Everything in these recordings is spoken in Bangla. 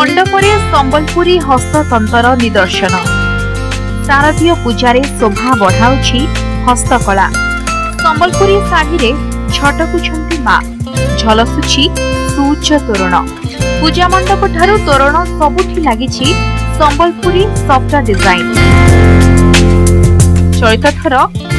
ମଣ୍ଡପରେ ସମ୍ବଲପୁରୀ ହସ୍ତତନ୍ତର ନିଦର୍ଶନ ଶାରଦୀୟ ପୂଜାରେ ଶୋଭା ବଢ଼ାଉଛି ହସ୍ତକଳା ସମ୍ବଲପୁରୀ ଶାଢ଼ୀରେ ଛଟକୁଛନ୍ତି ମା ଝଲସୁଛି ସୁଉଚ୍ଚ ତୋରଣ ପୂଜା ମଣ୍ଡପଠାରୁ ତୋରଣ ସବୁଠି ଲାଗିଛି ସମ୍ବଲପୁରୀ ସପ୍ଟା ଡିଜାଇନ ଚଳିତ ଥର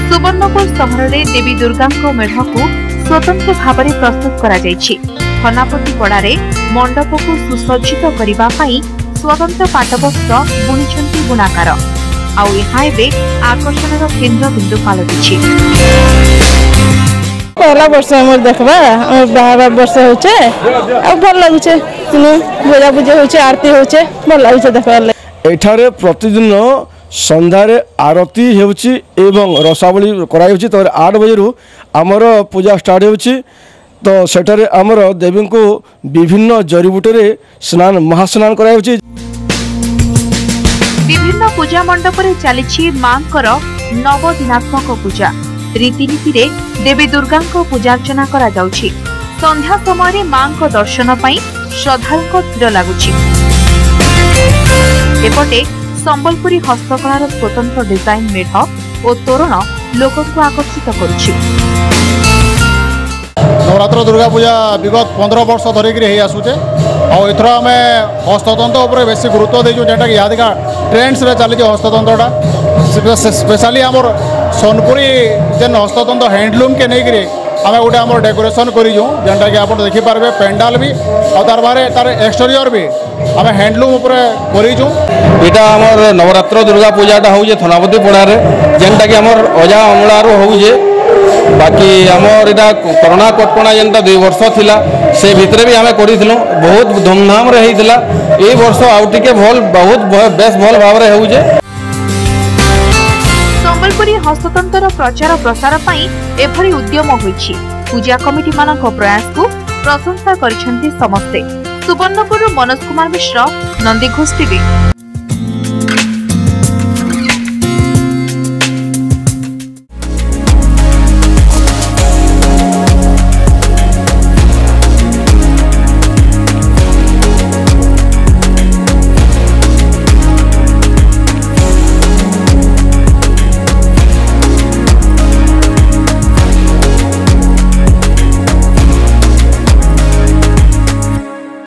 ସୁବର୍ଣ୍ଣପୁର ସହରରେ ଦେବୀ ଦୁର୍ଗାଙ୍କ ମେଢ଼କୁ ସ୍ୱତନ୍ତ୍ର ଭାବରେ ପ୍ରସ୍ତୁତ କରାଯାଇଛି ଖନାପତିପଡ଼ାରେ ମଣ୍ଡପକୁ ସୁସଜ୍ଜିତ କରିବା ପାଇଁ ସ୍ୱତନ୍ତ୍ର ପାଟବସ୍ତ୍ର ବୁଣିଛନ୍ତି ବୁଣାକାର ଆଉ ଏହା ଏବେ ଆକର୍ଷଣର କେନ୍ଦ୍ରବିନ୍ଦୁ ପାଲଟିଛି ପହଲା ବର୍ଷ ଆମର ଦେଖବା ଆମର ବାହାଘର ବର୍ଷ ହଉଛେ ଆଉ ଭଲ ଲାଗୁଛେ ବୁଝାବୁଝି ହଉଛେ ଆରତି ହଉଛେ ଭଲ ଲାଗୁଛେ ଦେଖବାର ଲାଗି ଏଠାରେ ପ୍ରତିଦିନ ସନ୍ଧ୍ୟାରେ ଆରତି ହେଉଛି ଏବଂ ରସାବଳି କରାଯାଉଛି ତାପରେ ଆଠ ବଜେରୁ ଆମର ପୂଜା ଷ୍ଟାର୍ଟ ହେଉଛି ତ ସେଠାରେ ଆମର ଦେବୀଙ୍କୁ ବିଭିନ୍ନ ଜଡ଼ିବୁଟିରେ ସ୍ନାନ ମହାସ୍ନାନ କରାଯାଉଛି ବିଭିନ୍ନ ପୂଜା ମଣ୍ଡପରେ ଚାଲିଛି ମାଙ୍କର ନବଦିନାତ୍ମକ ପୂଜା ରୀତିନୀତିରେ ଦେବୀ ଦୁର୍ଗାଙ୍କ ପୂଜାର୍ଚ୍ଚନା କରାଯାଉଛି ସନ୍ଧ୍ୟା ସମୟରେ ମାଙ୍କ ଦର୍ଶନ ପାଇଁ ଶ୍ରଦ୍ଧାଳୁଙ୍କ ଭିଡ଼ ଲାଗୁଛି ଏପଟେ ସମ୍ବଲପୁରୀ ହସ୍ତକଳାର ସ୍ୱତନ୍ତ୍ର ଡିଜାଇନ୍ ମେଢ଼ ଓ ତୋରଣ ଲୋକଙ୍କୁ ଆକର୍ଷିତ କରୁଛି दुर्गा पूजा विगत पंद्रह वर्ष धरिकी आसूचे आईर आम हस्तंत बेस गुरुत्व देचु जेटा कि यहाँ का ट्रेंड्स चली स्पेशली आम सोनपुरी जेन हस्तंत्र हैंडलूम के नहीं आम गोटे आम डेकोरेसन करूँ जेनटा कि आप देखिपर पेंडाल भी और तार बारे तार एक्सटेरियर भी आम हैंडलूम उपचुटा आम नवरत्र दुर्गा पूजा हो थनापति पड़ा जेनटा कि आम अजा अमला हो বাকি আমার এটা করোনা কটকা যেটা দুই বর্ষ লা সে ভিতরে বি আমি করেছিল বহুত ধুমধামে হয়েছিল এই বর্ষ আউ টিকে ভাল বহুত বেশ ভাল ভাবে হচ্ছে সম্বলপুরী হস্ততন্ত্র প্রচার প্রসার পাই এভাবে উদ্যম হয়েছে পূজা কমিটি মান প্রয়াস প্রশংসা করেছেন সমস্তে সুবর্ণপুর মনোজ কুমার মিশ্র নন্দীঘোষ টিভি